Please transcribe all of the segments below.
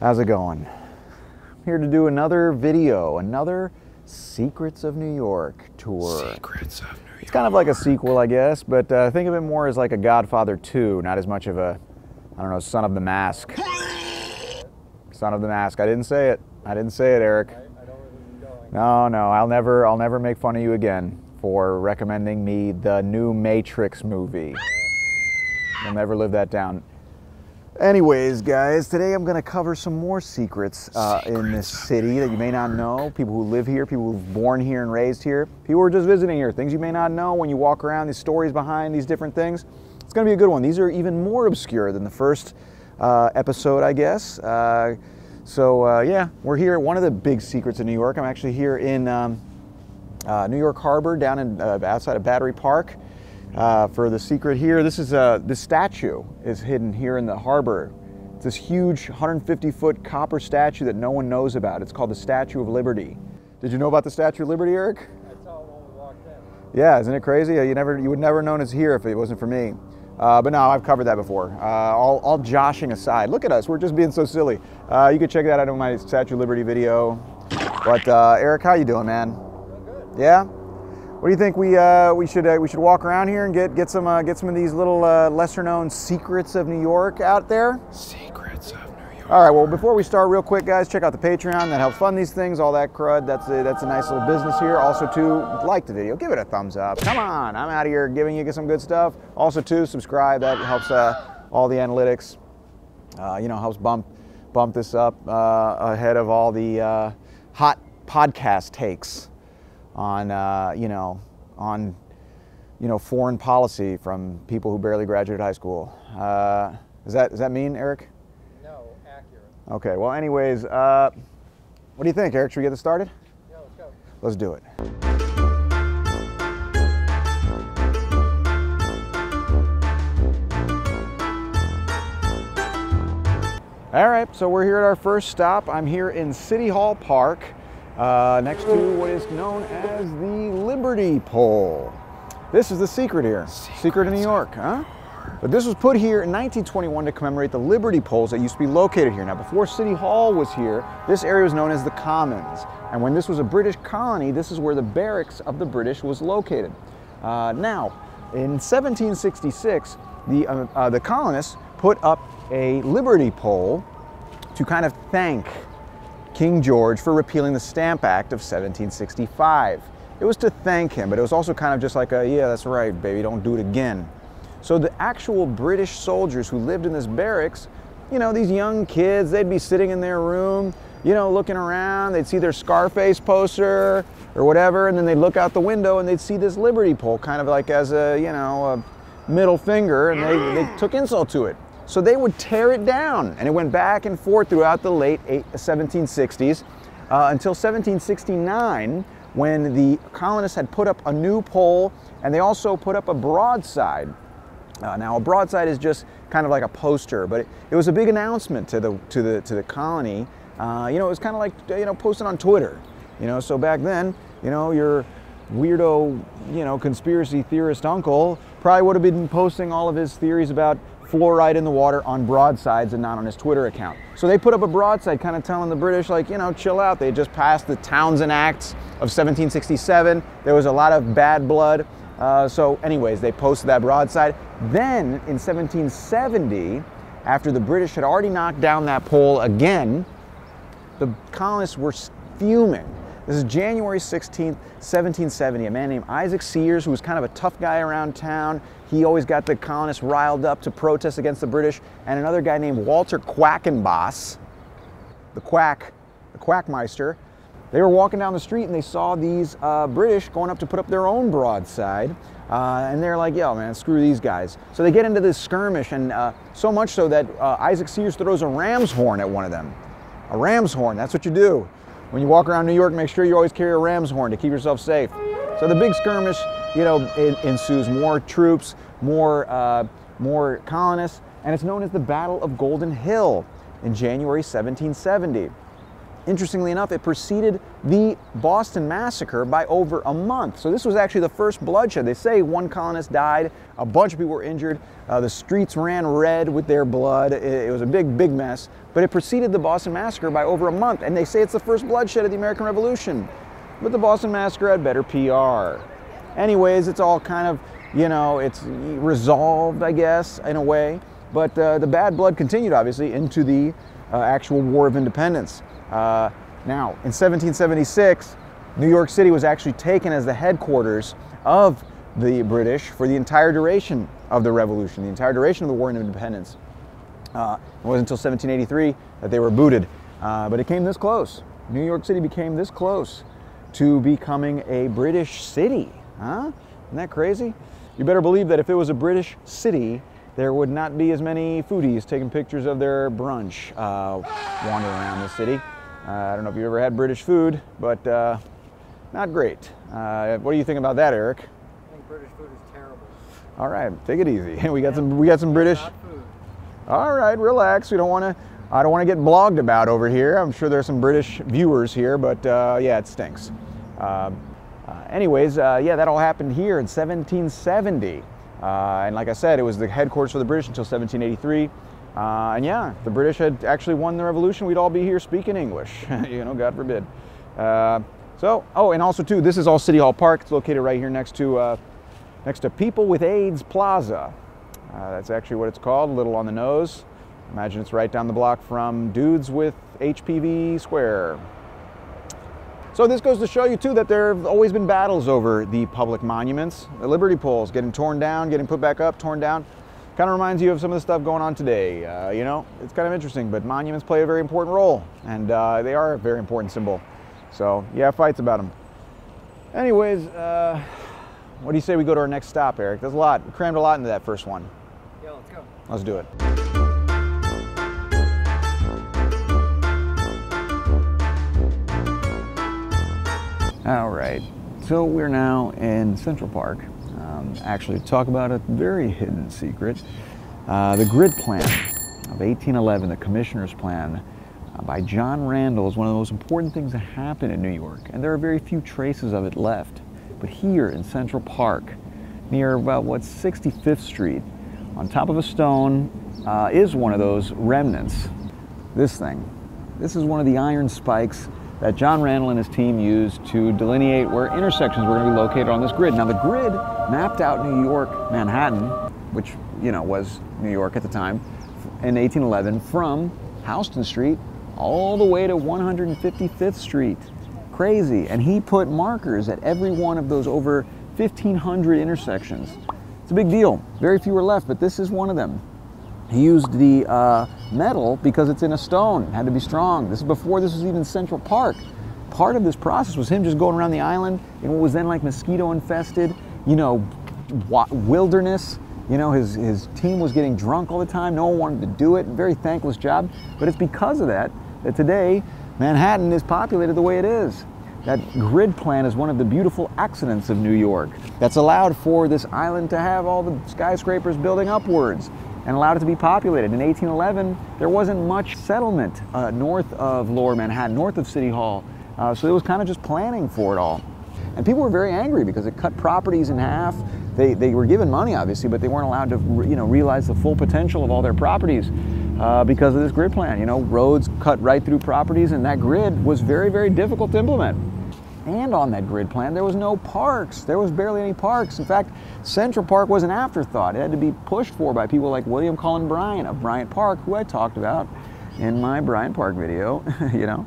How's it going? I'm here to do another video, another Secrets of New York tour. Secrets of New York. It's kind of like a sequel, I guess, but uh, think of it more as like a Godfather 2, not as much of a, I don't know, Son of the Mask. Son of the Mask. I didn't say it. I didn't say it, Eric. No, no, I'll never, I'll never make fun of you again for recommending me the new Matrix movie. I'll never live that down. Anyways, guys, today I'm going to cover some more secrets, uh, in this city that you may not know. People who live here, people who've born here and raised here, people who are just visiting here, things you may not know when you walk around, these stories behind these different things. It's going to be a good one. These are even more obscure than the first uh, episode, I guess. Uh, so, uh, yeah, we're here at one of the big secrets of New York. I'm actually here in um, uh, New York Harbor, down in uh, outside of Battery Park. Uh, for the secret here, this is uh, this statue is hidden here in the harbor. It's this huge 150 foot copper statue that no one knows about. It's called the Statue of Liberty. Did you know about the Statue of Liberty, Eric? I saw it when we walked in. Yeah, isn't it crazy? You never, you would never known it's here if it wasn't for me. Uh, but no, I've covered that before. Uh, all, all joshing aside, look at us. We're just being so silly. Uh, you can check that out in my Statue of Liberty video. But uh, Eric, how you doing, man? Doing good. Yeah. What do you think we uh, we should uh, we should walk around here and get get some uh, get some of these little uh, lesser known secrets of New York out there? Secrets of New York. All right. Well, before we start, real quick, guys, check out the Patreon. That helps fund these things. All that crud. That's a, that's a nice little business here. Also, too, like the video, give it a thumbs up. Come on, I'm out of here giving you some good stuff. Also, too, subscribe. That helps uh, all the analytics. Uh, you know, helps bump bump this up uh, ahead of all the uh, hot podcast takes on uh, you know on you know foreign policy from people who barely graduated high school. Uh, is that does that mean Eric? No, accurate. Okay. Well, anyways, uh, what do you think, Eric? Should we get this started? Yeah, let's go. Let's do it. All right, so we're here at our first stop. I'm here in City Hall Park, uh, next to what is known as the Liberty Pole. This is the secret here. Secret of New York, huh? But this was put here in 1921 to commemorate the Liberty Poles that used to be located here. Now, before City Hall was here, this area was known as the Commons. And when this was a British colony, this is where the barracks of the British was located. Uh, now, in 1766, the, uh, uh, the colonists put up a Liberty Pole to kind of thank King George for repealing the Stamp Act of 1765. It was to thank him, but it was also kind of just like a, yeah, that's right, baby, don't do it again. So the actual British soldiers who lived in this barracks, you know, these young kids, they'd be sitting in their room, you know, looking around, they'd see their Scarface poster or whatever, and then they'd look out the window and they'd see this Liberty pole kind of like as a, you know, a middle finger, and they, they took insult to it. So they would tear it down, and it went back and forth throughout the late 1760s uh, until 1769 when the colonists had put up a new pole and they also put up a broadside. Uh, now, a broadside is just kind of like a poster, but it, it was a big announcement to the to the to the colony. Uh, you know, it was kind of like you know posted on Twitter. You know, so back then, you know, your weirdo, you know, conspiracy theorist uncle probably would have been posting all of his theories about fluoride in the water on broadsides and not on his Twitter account. So they put up a broadside kind of telling the British, like, you know, chill out. They just passed the Townshend Acts of 1767. There was a lot of bad blood. Uh, so, anyways, they posted that broadside. Then in 1770, after the British had already knocked down that pole again, the colonists were fuming. This is January 16th, 1770. A man named Isaac Sears, who was kind of a tough guy around town, he always got the colonists riled up to protest against the British, and another guy named Walter Quackenbos, the quack, the quackmeister. They were walking down the street and they saw these uh, British going up to put up their own broadside. Uh, and they're like, yo, man, screw these guys. So they get into this skirmish, and uh, so much so that uh, Isaac Sears throws a ram's horn at one of them. A ram's horn, that's what you do. When you walk around New York, make sure you always carry a ram's horn to keep yourself safe. So the big skirmish, you know, ensues more troops, more, uh, more colonists, and it's known as the Battle of Golden Hill in January 1770. Interestingly enough, it preceded the Boston Massacre by over a month. So this was actually the first bloodshed. They say one colonist died, a bunch of people were injured, uh, the streets ran red with their blood. It, it was a big, big mess. But it preceded the Boston Massacre by over a month, and they say it's the first bloodshed of the American Revolution. But the Boston Massacre had better PR. Anyways, it's all kind of, you know, it's resolved, I guess, in a way. But uh, the bad blood continued, obviously, into the uh, actual War of Independence. Uh, now, in 1776, New York City was actually taken as the headquarters of the British for the entire duration of the Revolution, the entire duration of the War of Independence. Uh, it wasn't until 1783 that they were booted, uh, but it came this close. New York City became this close to becoming a British city. Huh? Isn't that crazy? You better believe that if it was a British city, there would not be as many foodies taking pictures of their brunch uh, wandering around the city. Uh, I don't know if you've ever had British food, but uh, not great. Uh, what do you think about that, Eric? I think British food is terrible. All right, take it easy. We got some. We got some British. All right, relax. We don't want to. I don't want to get blogged about over here. I'm sure there's some British viewers here, but uh, yeah, it stinks. Um, uh, anyways, uh, yeah, that all happened here in 1770. Uh, and like I said, it was the headquarters for the British until 1783. Uh, and yeah, if the British had actually won the revolution, we'd all be here speaking English. you know, God forbid. Uh, so, oh, and also too, this is all City Hall Park. It's located right here next to uh, next to People with AIDS Plaza. Uh, that's actually what it's called, a little on the nose. Imagine it's right down the block from Dudes with HPV Square. So this goes to show you too that there have always been battles over the public monuments. The Liberty poles getting torn down, getting put back up, torn down. Kind of reminds you of some of the stuff going on today. Uh, you know, it's kind of interesting, but monuments play a very important role, and uh, they are a very important symbol. So yeah, fights about them. Anyways, uh, what do you say we go to our next stop, Eric? There's a lot. We crammed a lot into that first one. Yeah, let's go. Let's do it. All right, so we're now in Central Park. Actually, talk about a very hidden secret. Uh, the grid plan of 1811, the Commissioner's Plan uh, by John Randel, is one of the most important things that happened in New York, and there are very few traces of it left. But here in Central Park, near about what 65th Street, on top of a stone, uh, is one of those remnants. This thing. This is one of the iron spikes that John Randel and his team used to delineate where intersections were going to be located on this grid. Now, the grid mapped out New York, Manhattan, which you know was New York at the time, in 1811, from Houston Street all the way to 155th Street. Crazy. And he put markers at every one of those over 1,500 intersections. It's a big deal. Very few are left, but this is one of them. He used the uh, metal because it's in a stone, it had to be strong. This is before this was even Central Park. Part of this process was him just going around the island in what was then like mosquito infested, you know, wilderness. You know, his, his team was getting drunk all the time. No one wanted to do it. Very thankless job. But it's because of that that today Manhattan is populated the way it is. That grid plan is one of the beautiful accidents of New York that's allowed for this island to have all the skyscrapers building upwards and allowed it to be populated. In 1811, there wasn't much settlement uh, north of Lower Manhattan, north of City Hall. Uh, so it was kind of just planning for it all. And people were very angry because it cut properties in half. They, they were given money, obviously, but they weren't allowed to you know, realize the full potential of all their properties uh, because of this grid plan. You know, roads cut right through properties, and that grid was very, very difficult to implement. And on that grid plan, there was no parks. There was barely any parks. In fact, Central Park was an afterthought. It had to be pushed for by people like William Cullen Bryant of Bryant Park, who I talked about in my Bryant Park video, you know.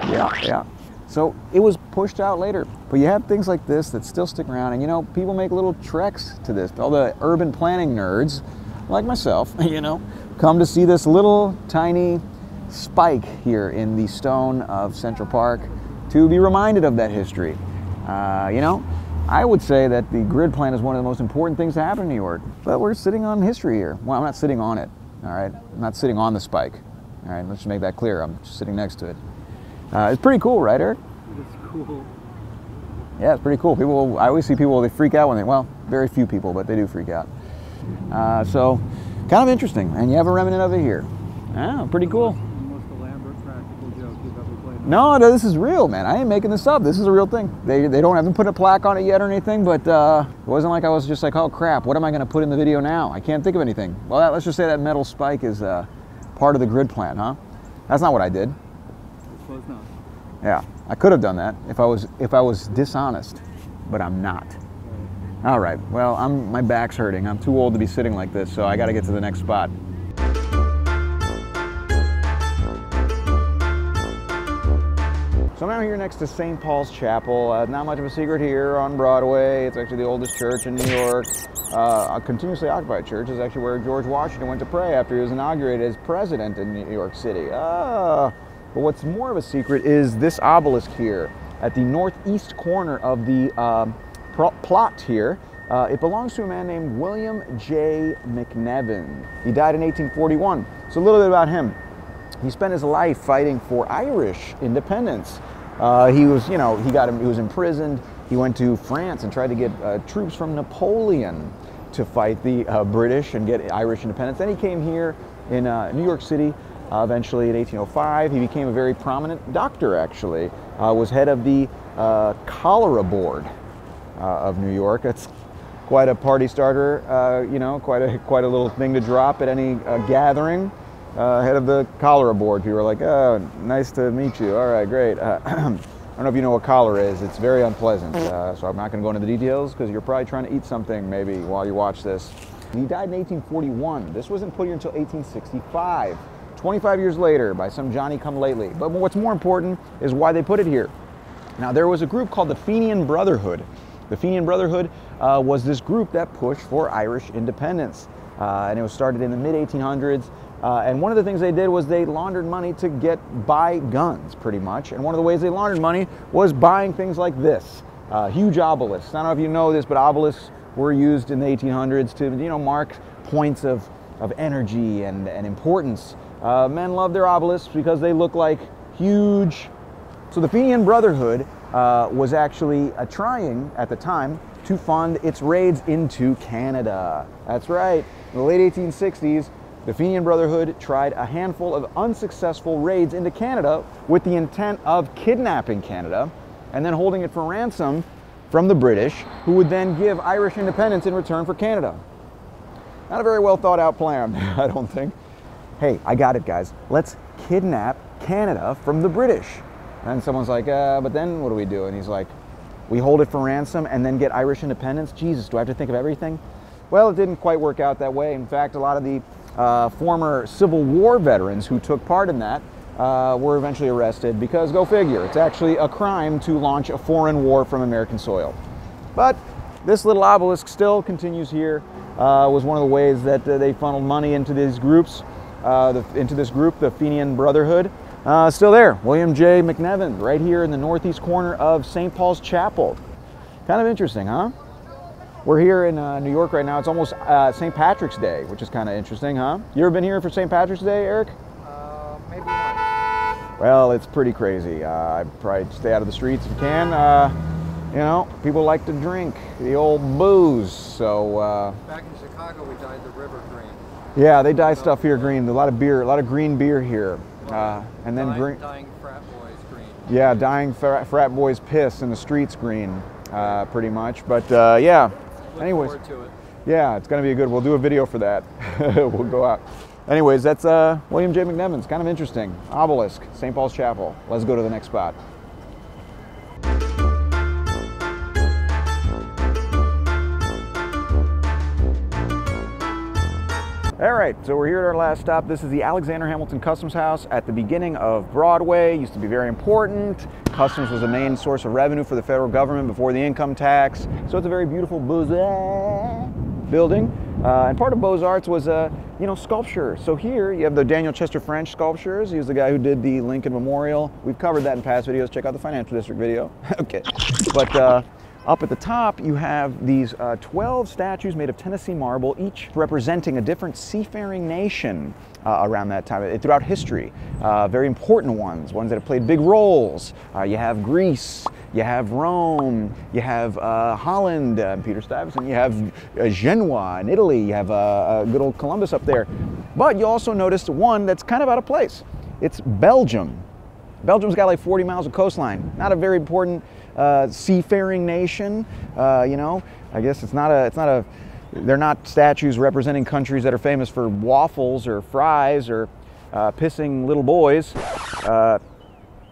Yeah, yeah. So it was pushed out later. But you have things like this that still stick around, and you know, people make little treks to this. All the urban planning nerds, like myself, you know, come to see this little tiny spike here in the stone of Central Park to be reminded of that history. Uh, you know, I would say that the grid plan is one of the most important things to happen in New York. But we're sitting on history here. Well, I'm not sitting on it. All right, I'm not sitting on the spike. All right, let's just make that clear. I'm just sitting next to it. Uh, it's pretty cool, right, Eric? It's cool. Yeah, it's pretty cool. People, I always see people they freak out when they. Well, very few people, but they do freak out. Uh, so, kind of interesting, and you have a remnant of it here. Yeah, pretty cool. Most elaborate practical joke you've ever played No, no, this is real, man. I ain't making this up. This is a real thing. They, they don't haven't put a plaque on it yet or anything, but uh, it wasn't like I was just like, oh crap, what am I going to put in the video now? I can't think of anything. Well, that, let's just say that metal spike is uh, part of the grid plan, huh? That's not what I did. I suppose not. Yeah, I could have done that if I was if I was dishonest, but I'm not. All right. Well, I'm my back's hurting. I'm too old to be sitting like this, so I got to get to the next spot. So I'm out here next to St. Paul's Chapel. Uh, not much of a secret here on Broadway. It's actually the oldest church in New York. Uh, a continuously occupied church is actually where George Washington went to pray after he was inaugurated as president in New York City. Ah. But what's more of a secret is this obelisk here at the northeast corner of the pro- plot here. Uh, it belongs to a man named William J. MacNeven. He died in 1841. So a little bit about him. He spent his life fighting for Irish independence. Uh, he was, you know, he got him. he was imprisoned. He went to France and tried to get uh, troops from Napoleon to fight the uh, British and get Irish independence. Then he came here in uh, New York City. Uh, eventually, in 1805, he became a very prominent doctor. Actually, uh, was head of the cholera board of New York. That's quite a party starter. you know, quite a quite a little thing to drop at any gathering uh, head of the cholera board. People are like, oh, nice to meet you. All right, great. Uh, I don't know if you know what cholera is. It's very unpleasant. Uh, so I'm not going to go into the details because you're probably trying to eat something maybe while you watch this. He died in 1841. This wasn't put here until 1865. 25 years later by some Johnny come lately. But what's more important is why they put it here. Now, there was a group called the Fenian Brotherhood. The Fenian Brotherhood uh, was this group that pushed for Irish independence. Uh, and it was started in the mid 1800s. Uh, and one of the things they did was they laundered money to get buy guns, pretty much. And one of the ways they laundered money was buying things like this, uh, huge obelisks. I don't know if you know this, but obelisks were used in the 1800s to, you know, mark points of, of energy and, and importance. Uh, men love their obelisks because they look like huge. So the Fenian Brotherhood uh, was actually uh, trying at the time to fund its raids into Canada. That's right. In the late 1860s, the Fenian Brotherhood tried a handful of unsuccessful raids into Canada with the intent of kidnapping Canada and then holding it for ransom from the British, who would then give Irish independence in return for Canada. Not a very well thought out plan, I don't think. Hey, I got it, guys. Let's kidnap Canada from the British. And someone's like, uh, but then what do we do? And he's like, we hold it for ransom and then get Irish independence? Jesus, do I have to think of everything? Well, it didn't quite work out that way. In fact, a lot of the uh, former Civil War veterans who took part in that uh, were eventually arrested because, go figure, it's actually a crime to launch a foreign war from American soil. But this little obelisk still continues here. Uh, was one of the ways that uh, they funneled money into these groups, uh, the, into this group, the Fenian Brotherhood. Uh, still there, William J. MacNeven, right here in the northeast corner of St. Paul's Chapel. Kind of interesting, huh? We're here in uh, New York right now. It's almost uh, St. Patrick's Day, which is kind of interesting, huh? You ever been here for St. Patrick's Day, Eric? Uh, maybe not. Well, it's pretty crazy. Uh, I'd probably stay out of the streets if you can. Uh, you know, people like to drink the old booze, so. Uh, Back in Chicago, we dyed the river green. Yeah, they dye stuff here green. A lot of beer, a lot of green beer here, uh, and then dying, green. dying frat boys green. Yeah, dying frat, frat boys piss in the streets green, uh, pretty much. But uh, yeah. Look Anyways. forward to it. Yeah, it's gonna be a good. We'll do a video for that. we'll go out. Anyways, that's uh, William J. MacNeven's. Kind of interesting. Obelisk, St. Paul's Chapel. Let's go to the next spot. Right, so we're here at our last stop. This is the Alexander Hamilton Customs House at the beginning of Broadway. Used to be very important. Customs was the main source of revenue for the federal government before the income tax. So it's a very beautiful building. Uh, and part of Beaux-Arts was, uh, you know, sculpture. So here you have the Daniel Chester French sculptures. He was the guy who did the Lincoln Memorial. We've covered that in past videos. Check out the Financial District video. okay. But uh, up at the top, you have these uh, 12 statues made of Tennessee marble, each representing a different seafaring nation uh, around that time uh, throughout history. Uh, very important ones, ones that have played big roles. Uh, you have Greece, you have Rome, you have uh, Holland, Peter Stuyvesant, you have Genoa in Italy, you have good old Columbus up there. But you also notice one that's kind of out of place. It's Belgium. Belgium's got like 40 miles of coastline. Not a very important uh, seafaring nation. Uh, you know, I guess it's not a, it's not a, they're not statues representing countries that are famous for waffles or fries or uh, pissing little boys. Uh,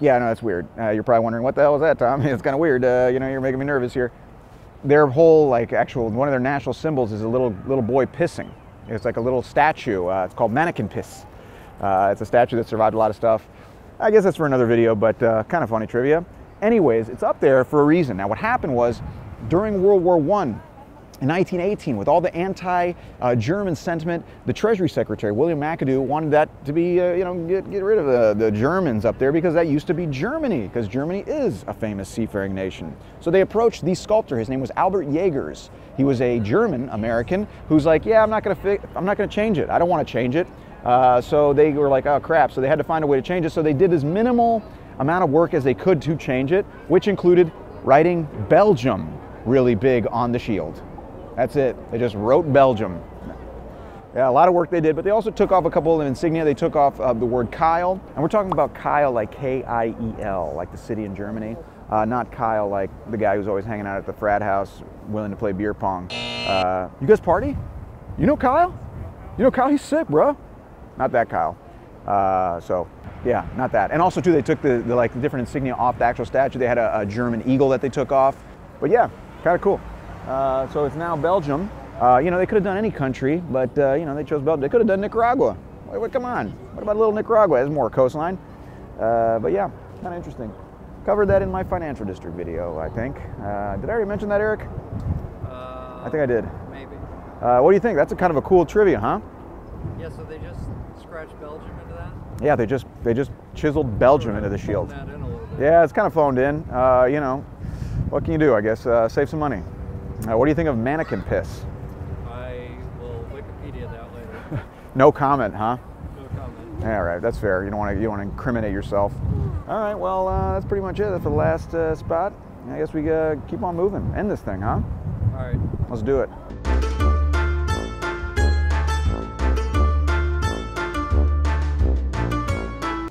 yeah, no, that's weird. Uh, you're probably wondering what the hell is that, Tom? It's kind of weird. Uh, you know, you're making me nervous here. Their whole like actual one of their national symbols is a little little boy pissing. It's like a little statue. It's called Manneken Pis. It's a statue that survived a lot of stuff. I guess that's for another video, but kind of funny trivia. Anyways, it's up there for a reason. Now, what happened was during World War One, in 1918, with all the anti-German sentiment, the Treasury Secretary William McAdoo wanted that to be, uh, you know, get, get rid of the, the Germans up there because that used to be Germany, because Germany is a famous seafaring nation. So they approached the sculptor. His name was Albert Jaegers. He was a German American who's like, yeah, I'm not gonna, fi- I'm not gonna change it. I don't want to change it. Uh, so they were like, oh crap. So they had to find a way to change it. So they did as minimal amount of work as they could to change it, which included writing Belgium really big on the shield. That's it. They just wrote Belgium. Yeah, a lot of work they did, but they also took off a couple of insignia. They took off uh, the word Kyle, and we're talking about Kyle like K-I-E-L, like the city in Germany, uh, not Kyle like the guy who's always hanging out at the frat house, willing to play beer pong. Uh, you guys party? You know Kyle? You know Kyle? He's sick, bro. Not that Kyle. Uh, so yeah, not that. And also too, they took the, the like the different insignia off the actual statue. They had a, a German eagle that they took off. But yeah, kind of cool. Uh, so it's now Belgium. Uh, you know, they could have done any country, but uh, you know, they chose Belgium. They could have done Nicaragua. Wait, wait, come on. What about a little Nicaragua? There's more coastline. Uh, but yeah, kind of interesting. Covered that in my financial district video, I think. Uh, did I already mention that, Eric? Uh, I think I did. Maybe. Uh, what do you think? That's a kind of a cool trivia, huh? Yeah, so they just scratched Belgium into that? Yeah, they just they just chiseled Belgium into the shield. In a little bit. Yeah, it's kind of phoned in. Uh, you know, what can you do? I guess uh, save some money. Uh, what do you think of Manneken Pis? I will Wikipedia that later. No comment, huh? No comment. All right, that's fair. You don't want to you don't want to incriminate yourself. All right, well uh, that's pretty much it. That's the last uh, spot. I guess we uh, keep on moving. End this thing, huh? All right. Let's do it.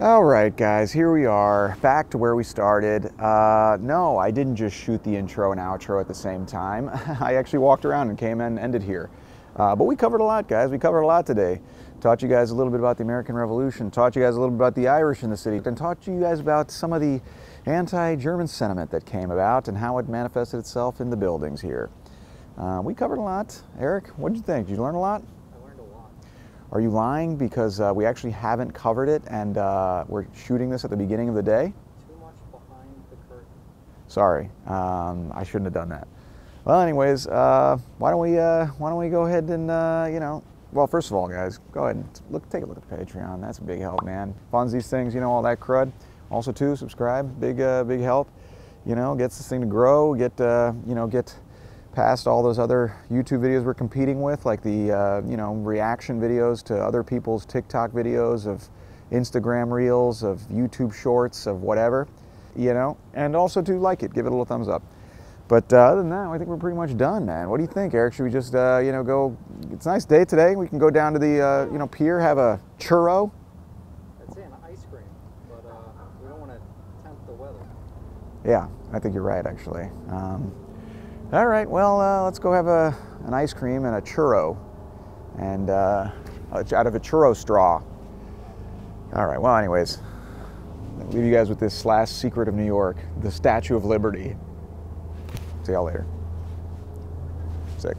All right, guys, here we are, back to where we started. Uh, no, I didn't just shoot the intro and outro at the same time. I actually walked around and came and ended here. Uh, but we covered a lot, guys. We covered a lot today. Taught you guys a little bit about the American Revolution, taught you guys a little bit about the Irish in the city, and taught you guys about some of the anti-German sentiment that came about and how it manifested itself in the buildings here. Uh, we covered a lot. Eric, what did you think? Did you learn a lot? I learned a lot. Are you lying because uh, we actually haven't covered it and uh, we're shooting this at the beginning of the day? Too much behind the curtain. Sorry, um, I shouldn't have done that. Well, anyways, uh, why don't we uh, why don't we go ahead and uh, you know? Well, first of all, guys, go ahead and look take a look at the Patreon. That's a big help, man. Funds these things, you know, all that crud. Also, too, subscribe, big uh, big help. You know, gets this thing to grow. Get uh, you know get past all those other YouTube videos we're competing with, like the uh, you know reaction videos to other people's TikTok videos of Instagram reels, of YouTube shorts, of whatever, you know, and also to like it, give it a little thumbs up. But uh, other than that, I think we're pretty much done, man. What do you think, Eric? Should we just uh, you know go? It's a nice day today. We can go down to the uh, you know pier, have a churro. I'd say an ice cream, but uh, we don't want to tempt the weather. Yeah, I think you're right, actually. Um, all right, well, uh, let's go have a, an ice cream and a churro, and uh, out of a churro straw. All right, well, anyways, I'll leave you guys with this last secret of New York the Statue of Liberty. See y'all later. Sick.